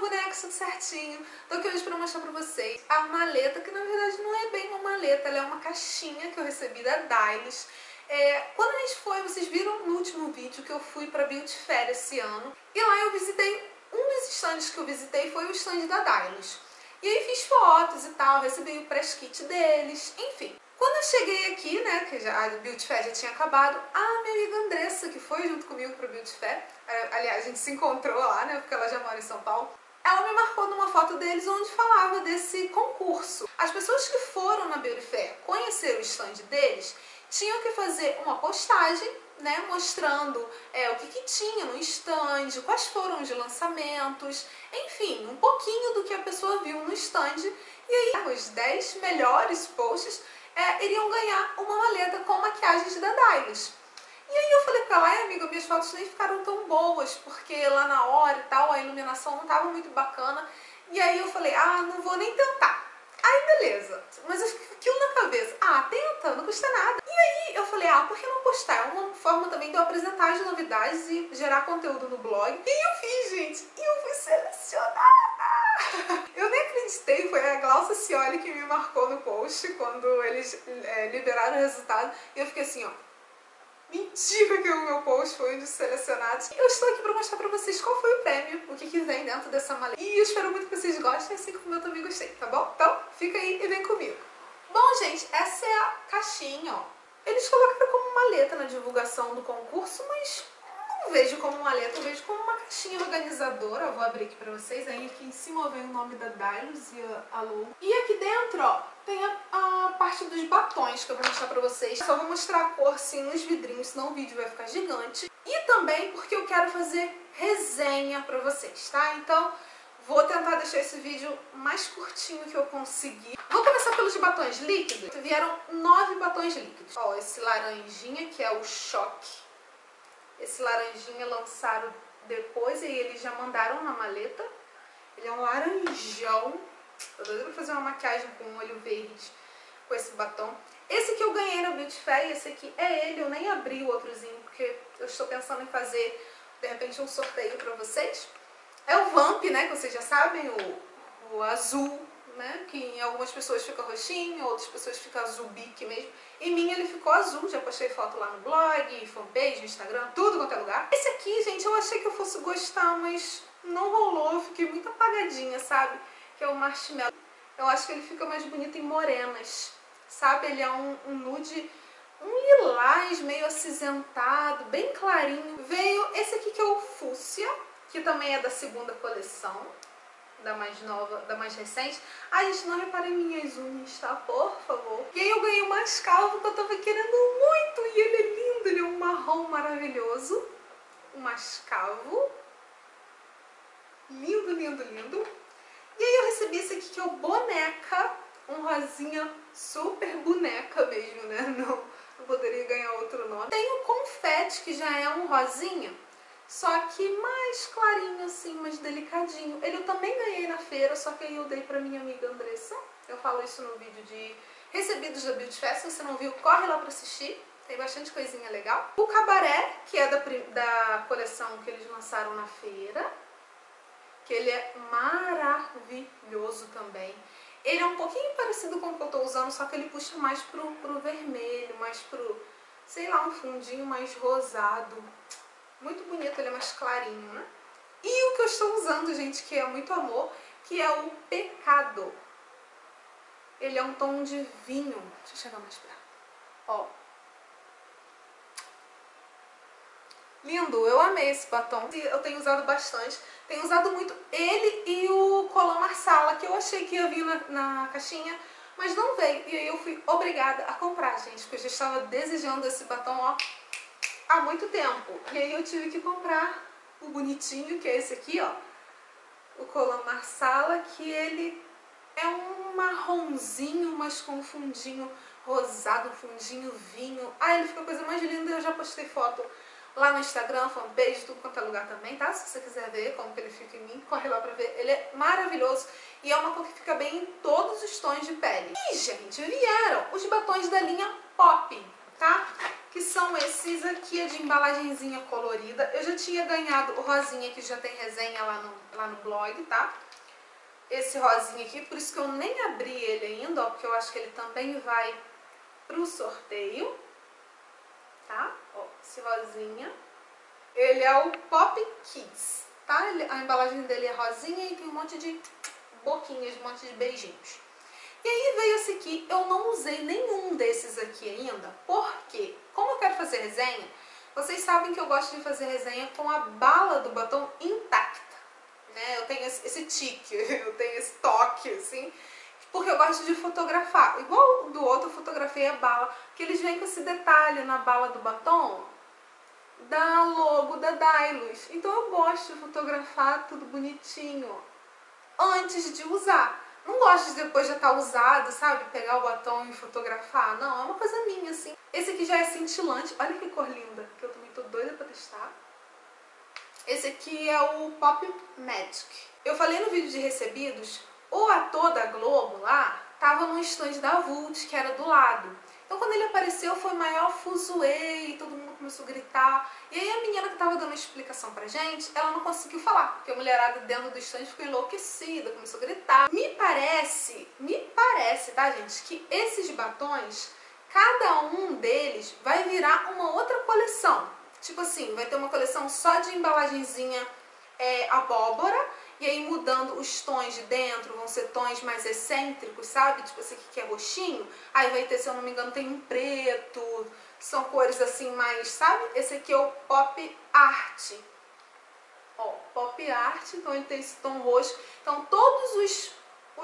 boneca, tudo certinho. Tô aqui hoje pra mostrar pra vocês a maleta, que na verdade não é bem uma maleta, ela é uma caixinha que eu recebi da Dylos. É, quando a gente foi, vocês viram no último vídeo que eu fui pra Beauty Fair esse ano, e lá eu visitei, um dos stands que eu visitei foi o stand da Dylos. E aí fiz fotos e tal, recebi o press kit deles, enfim. Quando eu cheguei aqui, né, que já, a Beauty Fair já tinha acabado, a minha amiga Andressa, que foi junto comigo pro Beauty Fair, é, aliás, a gente se encontrou lá, né, porque ela já mora em São Paulo, ela me marcou numa foto deles onde falava desse concurso. As pessoas que foram na Beauty Fair conhecer o stand deles tinham que fazer uma postagem, né, mostrando é, o que, que tinha no stand, quais foram os lançamentos, enfim, um pouquinho do que a pessoa viu no stand. E aí, os 10 melhores posts é, iriam ganhar uma maleta com maquiagens da Dylos. E aí eu falei pra ela, ai amiga, minhas fotos nem ficaram tão boas, porque lá na hora e tal, a iluminação não tava muito bacana. E aí eu falei, ah, não vou nem tentar. Aí beleza, mas eu fiquei aquilo na cabeça, ah, tenta, não custa nada. E aí eu falei, ah, por que não postar? É uma forma também de eu apresentar as novidades e gerar conteúdo no blog. E eu fiz, gente, e eu fui selecionada! Eu nem acreditei, foi a Glaucia Cioli que me marcou no post quando eles é, liberaram o resultado. E eu fiquei assim, ó, Mentira que o meu post foi um dos selecionados. Eu estou aqui para mostrar para vocês qual foi o prêmio, o que, vem dentro dessa maleta. E eu espero muito que vocês gostem, assim como eu também gostei, tá bom? Então, fica aí e vem comigo. Bom, gente, essa é a caixinha, ó. Eles colocaram como maleta na divulgação do concurso, mas não vejo como maleta, eu vejo como uma caixinha organizadora. Eu vou abrir aqui pra vocês. Aí aqui em cima vem o nome da Dylos e a logo. E aqui dentro, ó, tem a, a, parte dos batons que eu vou mostrar pra vocês. Só vou mostrar a cor assim nos vidrinhos, senão o vídeo vai ficar gigante. E também porque eu quero fazer resenha pra vocês, tá? Então... Vou tentar deixar esse vídeo mais curtinho que eu conseguir. Vou começar pelos batons líquidos. Vieram nove batons líquidos. Ó, esse laranjinha, que é o choque. Esse laranjinha lançaram depois e eles já mandaram na maleta. Ele é um laranjão. Tô doida pra fazer uma maquiagem com um olho verde com esse batom. Esse que eu ganhei na Beauty Fair, esse aqui é ele. Eu nem abri o outrozinho porque eu estou pensando em fazer, de repente, um sorteio pra vocês. É o Vamp, né, que vocês já sabem, o, o azul né? Que em algumas pessoas fica roxinho, outras pessoas fica azul bique mesmo. Em mim ele ficou azul, já postei foto lá no blog, fanpage, Instagram, tudo quanto é lugar. Esse aqui, gente, eu achei que eu fosse gostar, mas não rolou, fiquei muito apagadinha, sabe? Que é o marshmallow. Eu acho que ele fica mais bonito em morenas, sabe? Ele é um, um nude, um lilás meio acinzentado, bem clarinho. Veio esse aqui que é o fúcsia, que também é da segunda coleção da mais nova, da mais recente. Ai, gente, não reparem minhas unhas, tá? Por favor. E aí eu ganhei um mascavo que eu tava querendo muito. E ele é lindo, ele é um marrom maravilhoso. Um mascavo. Lindo, lindo, lindo. E aí eu recebi esse aqui que é o Boneca. Um rosinha super boneca mesmo, né? Não, não poderia ganhar outro nome. Tem o Confete, que já é um rosinha só que mais clarinho assim, mais delicadinho. Ele eu também ganhei na feira, só que aí eu dei pra minha amiga Andressa. Eu falo isso no vídeo de recebidos da Beauty Fest, se você não viu, corre lá pra assistir. Tem bastante coisinha legal. O Cabaré, que é da, da coleção que eles lançaram na feira. Que ele é maravilhoso também. Ele é um pouquinho parecido com o que eu tô usando, só que ele puxa mais pro, pro vermelho, mais pro, sei lá, um fundinho mais rosado. Muito bonito, ele é mais clarinho, né? E o que eu estou usando, gente, que é muito amor, que é o Pecado. Ele é um tom de vinho. Deixa eu chegar mais perto. Ó. Lindo, eu amei esse batom. Eu tenho usado bastante. Tenho usado muito ele e o Color Marsala, que eu achei que ia vir na, na caixinha, mas não veio. E aí eu fui obrigada a comprar, gente, porque eu já estava desejando esse batom, ó há muito tempo. E aí eu tive que comprar o bonitinho, que é esse aqui, ó. O Colan Marsala, que ele é um marronzinho, mas com um fundinho rosado, um fundinho vinho. Ah, ele fica a coisa mais linda, eu já postei foto lá no Instagram, fanpage, tudo quanto é lugar também, tá? Se você quiser ver como que ele fica em mim, corre lá pra ver. Ele é maravilhoso e é uma cor que fica bem em todos os tons de pele. E, gente, vieram os batons da linha Pop tá? Que são esses aqui, é de embalagenzinha colorida. Eu já tinha ganhado o rosinha, que já tem resenha lá no, lá no blog, tá? Esse rosinha aqui, por isso que eu nem abri ele ainda, ó, porque eu acho que ele também vai pro sorteio, tá? Rosinha. Ele é o Pop Kids, tá? Ele, a embalagem dele é rosinha e tem um monte de boquinhas, um monte de beijinhos. E aí veio esse aqui, eu não usei nenhum desses aqui ainda, porque, como eu quero fazer resenha, vocês sabem que eu gosto de fazer resenha com a bala do batom intacta, né? Eu tenho esse, esse tique, eu tenho esse toque, assim, porque eu gosto de fotografar. Igual do outro, eu fotografei a bala, que eles vêm com esse detalhe na bala do batom, da logo da Dylos. Então eu gosto de fotografar tudo bonitinho antes de usar. Não gosto de depois já estar tá usado, sabe? Pegar o batom e fotografar. Não, é uma coisa minha, assim. Esse aqui já é cintilante. Olha que cor linda, que eu também tô doida pra testar. Esse aqui é o Pop Magic. Eu falei no vídeo de recebidos, o ator da Globo lá tava no stand da Vult, que era do lado. Então quando ele apareceu foi maior fuzuê, todo mundo começou a gritar. E aí a menina que estava dando explicação pra gente, ela não conseguiu falar, porque a mulherada dentro do stand ficou enlouquecida, começou a gritar. Me parece, me parece, tá gente, que esses batons, cada um deles vai virar uma outra coleção. Tipo assim, vai ter uma coleção só de embalagenzinha é, abóbora e aí mudando os tons de dentro, vão ser tons mais excêntricos, sabe? Tipo esse aqui que é roxinho, aí vai ter, se eu não me engano, tem um preto, são cores assim mais, sabe? Esse aqui é o Pop Art. Ó, Pop Art, então ele tem esse tom roxo. Então todos os,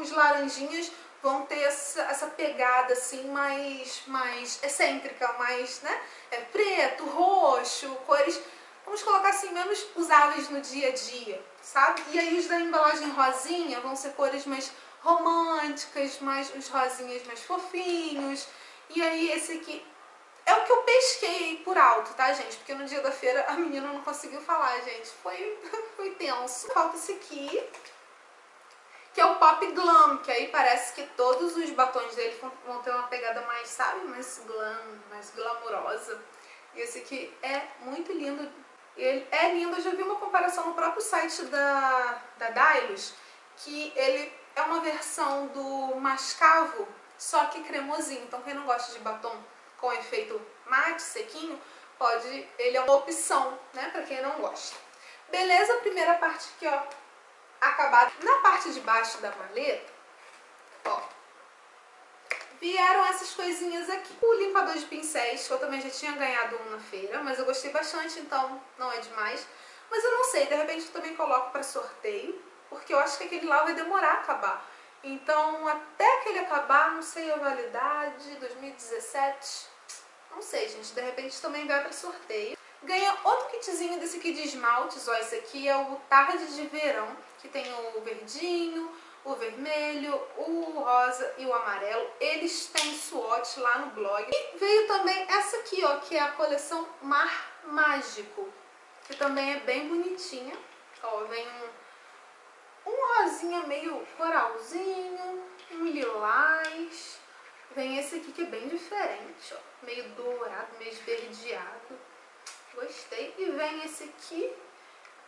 os laranjinhas vão ter essa, essa pegada assim mais, mais excêntrica, mais, né? É preto, roxo, cores vamos colocar assim, menos usáveis no dia a dia, sabe? E aí os da embalagem rosinha vão ser cores mais românticas, mais os rosinhas mais fofinhos. E aí esse aqui é o que eu pesquei por alto, tá, gente? Porque no dia da feira a menina não conseguiu falar, gente. Foi, foi tenso. Falta esse aqui, que é o Pop Glam, que aí parece que todos os batons dele vão ter uma pegada mais, sabe, mais glam, mais glamurosa. E esse aqui é muito lindo, ele é lindo, eu já vi uma comparação no próprio site da, da Dylos, que ele é uma versão do mascavo, só que cremosinho. Então quem não gosta de batom com efeito mate, sequinho, pode, ele é uma opção, né, pra quem não gosta. Beleza, primeira parte aqui, ó, acabada. Na parte de baixo da maleta, ó, vieram essas coisinhas aqui. O limpador de pincéis, que eu também já tinha ganhado um na feira, mas eu gostei bastante, então não é demais. Mas eu não sei, de repente eu também coloco para sorteio, porque eu acho que aquele lá vai demorar a acabar. Então, até que ele acabar, não sei a validade, 2017, não sei, gente, de repente também vai para sorteio. Ganha outro kitzinho desse aqui de esmaltes, ó, esse aqui é o Tarde de Verão, que tem o verdinho, o vermelho, o rosa e o amarelo. Eles têm swatch lá no blog. E veio também essa aqui, ó, que é a coleção Mar Mágico, que também é bem bonitinha. Ó, vem um, um rosinha meio coralzinho, um lilás. Vem esse aqui que é bem diferente, ó, meio dourado, meio esverdeado. Gostei. E vem esse aqui,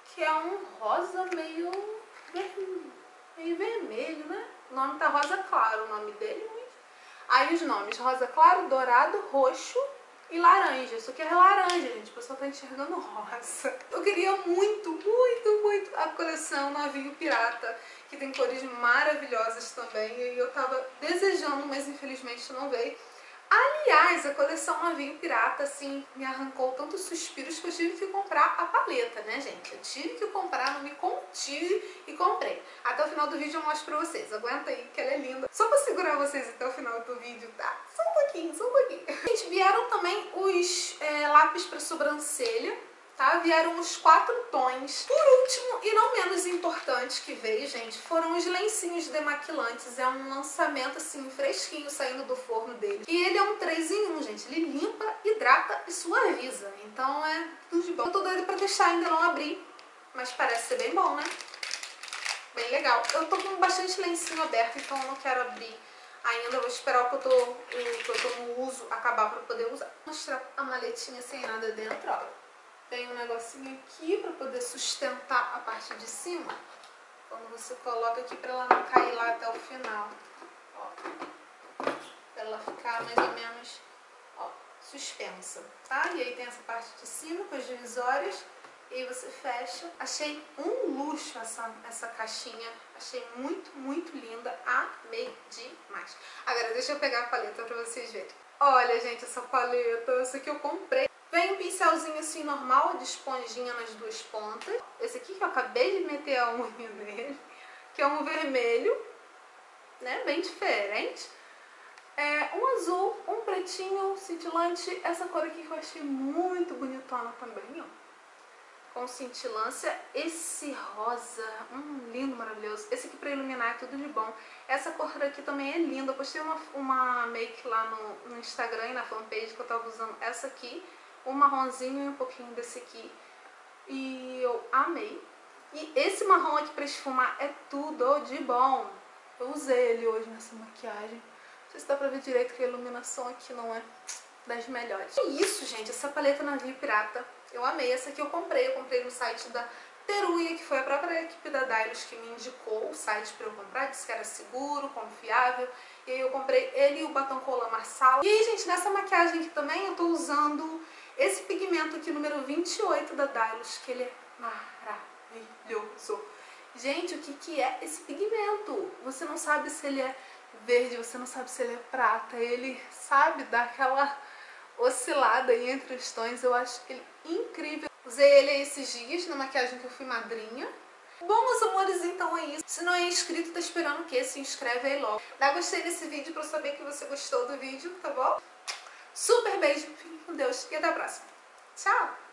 que é um rosa meio vermelho meio vermelho, né? O nome tá rosa claro, o nome dele. Aí os nomes, rosa claro, dourado, roxo e laranja. Isso aqui é laranja, gente. O pessoal tá enxergando rosa. Eu queria muito, muito, muito a coleção Navio Pirata, que tem cores maravilhosas também. E eu tava desejando, mas infelizmente não veio. Aliás, a coleção Navio Pirata, assim, me arrancou tantos suspiros que eu tive que comprar a paleta, né, gente? Eu tive que comprar, não me contive e comprei. Até o final do vídeo eu mostro pra vocês. Aguenta aí, que ela é linda. Só pra segurar vocês até o final do vídeo, tá? Só um pouquinho, só um pouquinho. Gente, vieram também os é, lápis pra sobrancelha tá? Vieram os quatro tons. Por último, e não menos importante que veio, gente, foram os lencinhos demaquilantes. É um lançamento, assim, fresquinho, saindo do forno dele. E ele é um 3 em 1, gente. Ele limpa, hidrata e suaviza. Então é tudo de bom. Eu tô doida pra testar, ainda não abri. Mas parece ser bem bom, né? Bem legal. Eu tô com bastante lencinho aberto, então eu não quero abrir Ainda vou esperar o que eu tô, o que eu tô no uso acabar pra poder usar. Vou mostrar a maletinha sem nada dentro, ó. Tem um negocinho aqui pra poder sustentar a parte de cima. Quando você coloca aqui pra ela não cair lá até o final. Ó. Pra ela ficar mais ou menos, ó, suspensa, tá? E aí tem essa parte de cima com as divisórias e aí você fecha. Achei um luxo essa, essa caixinha. Achei muito, muito linda. Amei demais. Agora deixa eu pegar a paleta pra vocês verem. Olha, gente, essa paleta. Essa aqui eu comprei. Pincelzinho assim normal, de esponjinha nas duas pontas. Esse aqui que eu acabei de meter a unha nele. Que é um vermelho. Né? Bem diferente. É, um azul, um pretinho cintilante. Essa cor aqui que eu achei muito bonitona também, ó com cintilância. Esse rosa, um lindo, maravilhoso. Esse aqui pra iluminar é tudo de bom. Essa cor aqui também é linda. Eu postei uma, uma make lá no, no Instagram e na fanpage que eu tava usando essa aqui. Um marronzinho e um pouquinho desse aqui. E eu amei. E esse marrom aqui pra esfumar é tudo de bom. Eu usei ele hoje nessa maquiagem. Não sei se dá pra ver direito que a iluminação aqui não é das melhores. É isso, gente. Essa paleta Navio Pirata eu amei. Essa aqui eu comprei, eu comprei no site da Teruia, que foi a própria equipe da Dylos que me indicou o site para eu comprar, disse que era seguro, confiável. E aí eu comprei ele e o batom cola Marsala. E aí, gente, nessa maquiagem aqui também eu tô usando esse pigmento aqui, número 28 da Dylos, que ele é maravilhoso. Gente, o que, que é esse pigmento? Você não sabe se ele é verde, você não sabe se ele é prata. Ele, sabe, dá aquela oscilada aí entre os tons. Eu acho ele incrível. Usei ele esses dias na maquiagem que eu fui madrinha. Bom, meus amores, então é isso. Se não é inscrito, tá esperando o quê? Se inscreve aí logo. Dá gostei desse vídeo pra eu saber que você gostou do vídeo, tá bom? Super beijo, fique com Deus e até a próxima. Tchau!